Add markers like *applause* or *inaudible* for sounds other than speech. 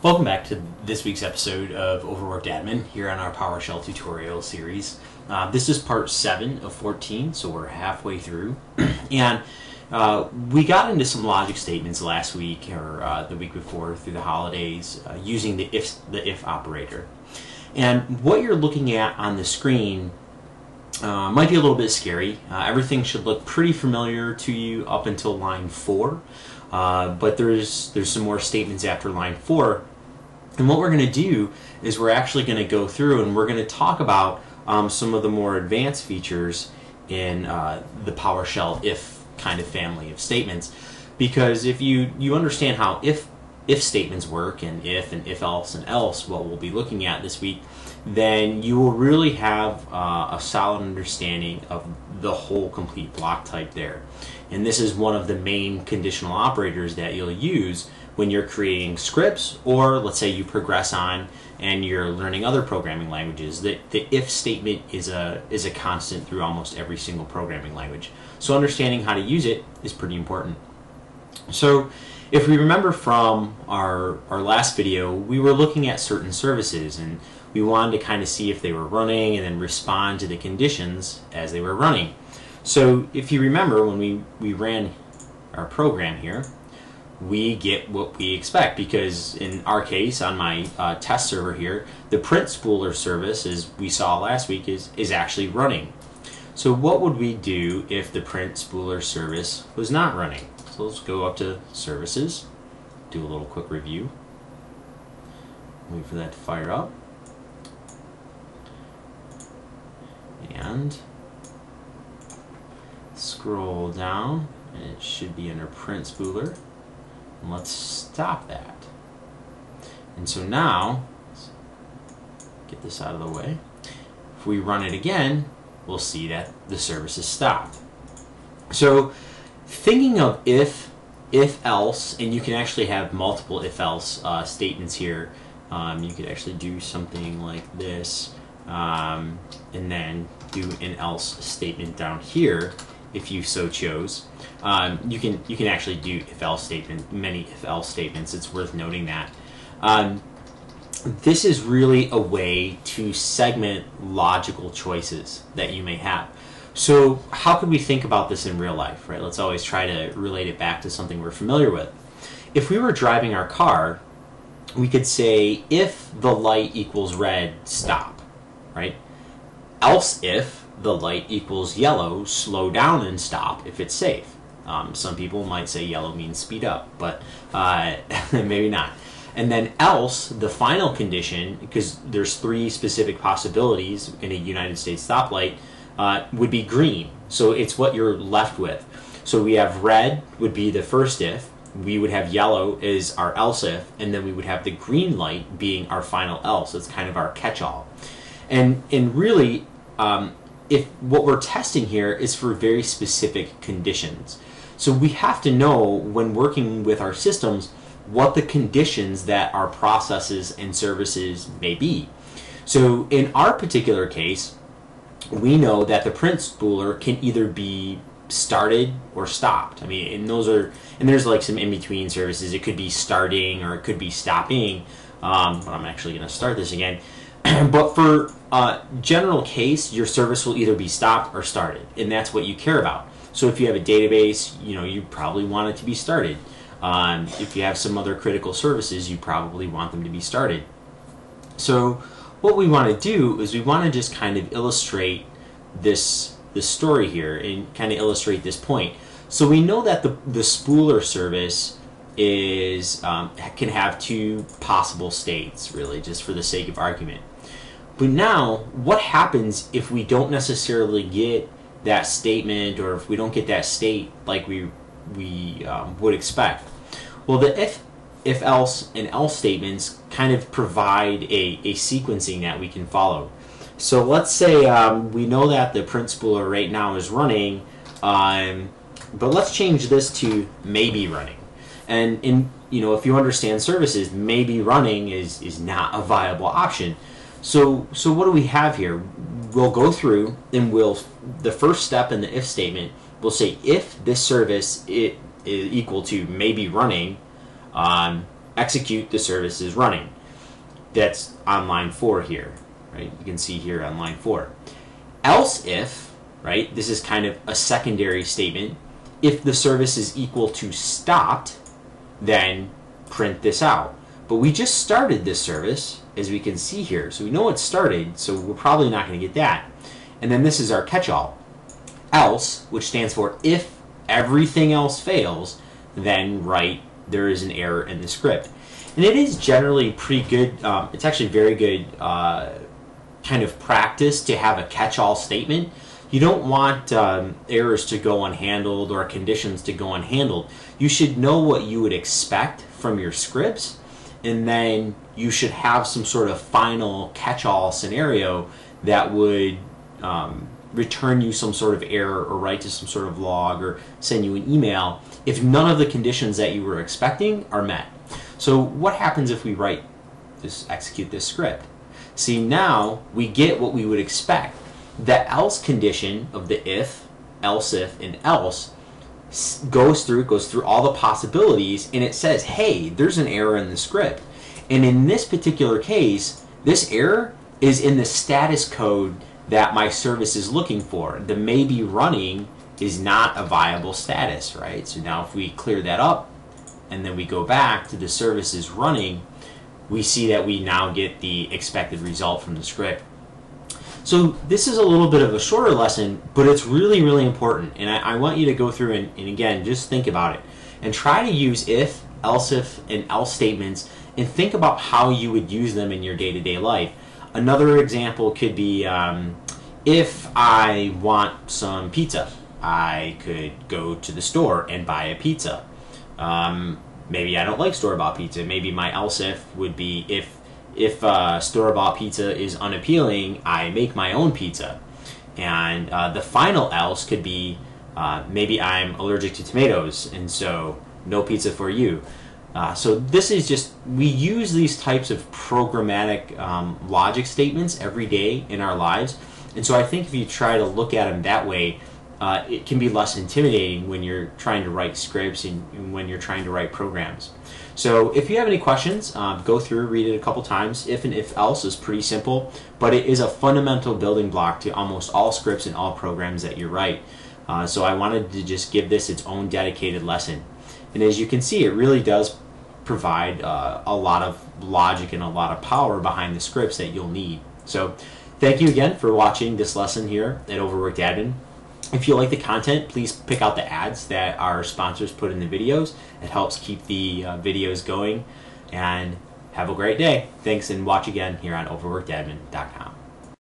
Welcome back to this week's episode of Overworked Admin here on our PowerShell tutorial series. Uh, this is part 7 of 14, so we're halfway through. *clears throat* and uh, we got into some logic statements last week or uh, the week before through the holidays uh, using the if, the if operator. And what you're looking at on the screen uh, might be a little bit scary. Uh, everything should look pretty familiar to you up until line 4. Uh, but there's there's some more statements after line four, and what we're going to do is we're actually going to go through and we're going to talk about um, some of the more advanced features in uh, the PowerShell if kind of family of statements, because if you you understand how if if statements work and if and if else and else, what we'll be looking at this week, then you will really have uh, a solid understanding of the whole complete block type there. And this is one of the main conditional operators that you'll use when you're creating scripts or let's say you progress on and you're learning other programming languages. The, the if statement is a, is a constant through almost every single programming language. So understanding how to use it is pretty important. So if we remember from our, our last video, we were looking at certain services and we wanted to kind of see if they were running and then respond to the conditions as they were running. So if you remember when we, we ran our program here, we get what we expect because in our case on my uh, test server here, the print spooler service as we saw last week is, is actually running. So what would we do if the print spooler service was not running? Let's go up to services, do a little quick review, wait for that to fire up. And scroll down and it should be under print spooler and let's stop that. And so now get this out of the way. If we run it again we'll see that the service is stopped. So thinking of if if else and you can actually have multiple if else uh, statements here um, you could actually do something like this um, and then do an else statement down here if you so chose. Um, you can you can actually do if else statement many if else statements. It's worth noting that. Um, this is really a way to segment logical choices that you may have. So how could we think about this in real life, right? Let's always try to relate it back to something we're familiar with. If we were driving our car, we could say if the light equals red, stop, right? Else if the light equals yellow, slow down and stop if it's safe. Um, some people might say yellow means speed up, but uh, *laughs* maybe not. And then else, the final condition, because there's three specific possibilities in a United States stoplight, uh, would be green. So it's what you're left with. So we have red would be the first if, we would have yellow is our else if, and then we would have the green light being our final else. It's kind of our catch-all. And and really, um, if what we're testing here is for very specific conditions. So we have to know when working with our systems what the conditions that our processes and services may be. So in our particular case, we know that the print spooler can either be started or stopped. I mean, and those are, and there's like some in-between services. It could be starting or it could be stopping. Um, but I'm actually going to start this again. *clears throat* but for uh, general case, your service will either be stopped or started, and that's what you care about. So if you have a database, you know you probably want it to be started. Um, if you have some other critical services, you probably want them to be started. So what we want to do is we want to just kind of illustrate this this story here and kind of illustrate this point. So we know that the the spooler service is um, can have two possible states, really, just for the sake of argument. But now, what happens if we don't necessarily get that statement, or if we don't get that state like we we um, would expect? Well, the if if else and else statements kind of provide a, a sequencing that we can follow. So let's say um, we know that the print spooler right now is running, um, but let's change this to maybe running. And in you know if you understand services, maybe running is is not a viable option. So, so what do we have here? We'll go through and we'll, the first step in the if statement, we'll say if this service it is equal to maybe running, um, execute the service is running. That's on line four here, right? You can see here on line four. Else if, right, this is kind of a secondary statement. If the service is equal to stopped, then print this out. But we just started this service, as we can see here. So we know it started, so we're probably not going to get that. And then this is our catch-all. Else, which stands for if everything else fails, then write there is an error in the script. And it is generally pretty good. Um, it's actually very good uh, kind of practice to have a catch-all statement. You don't want um, errors to go unhandled or conditions to go unhandled. You should know what you would expect from your scripts, and then you should have some sort of final catch-all scenario that would um, return you some sort of error or write to some sort of log or send you an email if none of the conditions that you were expecting are met. So what happens if we write this, execute this script? See, now we get what we would expect. The else condition of the if, else if, and else goes through, goes through all the possibilities, and it says, hey, there's an error in the script. And in this particular case, this error is in the status code that my service is looking for. The maybe running is not a viable status, right? So now if we clear that up and then we go back to the service is running, we see that we now get the expected result from the script. So this is a little bit of a shorter lesson, but it's really, really important. And I, I want you to go through and, and again, just think about it. And try to use if, else if, and else statements and think about how you would use them in your day-to-day -day life. Another example could be um, if I want some pizza, I could go to the store and buy a pizza. Um, maybe I don't like store bought pizza. Maybe my else if would be if if uh, store bought pizza is unappealing, I make my own pizza. And uh, the final else could be uh, maybe I'm allergic to tomatoes, and so no pizza for you. Uh, so this is just we use these types of programmatic um, logic statements every day in our lives, and so I think if you try to look at them that way, uh, it can be less intimidating when you're trying to write scripts and, and when you're trying to write programs. So if you have any questions, um, go through, read it a couple times. If and if else is pretty simple, but it is a fundamental building block to almost all scripts and all programs that you write. Uh, so I wanted to just give this its own dedicated lesson. And as you can see, it really does provide uh, a lot of logic and a lot of power behind the scripts that you'll need. So thank you again for watching this lesson here at Overworked Admin. If you like the content, please pick out the ads that our sponsors put in the videos. It helps keep the uh, videos going. And have a great day. Thanks and watch again here on overworkedadmin.com.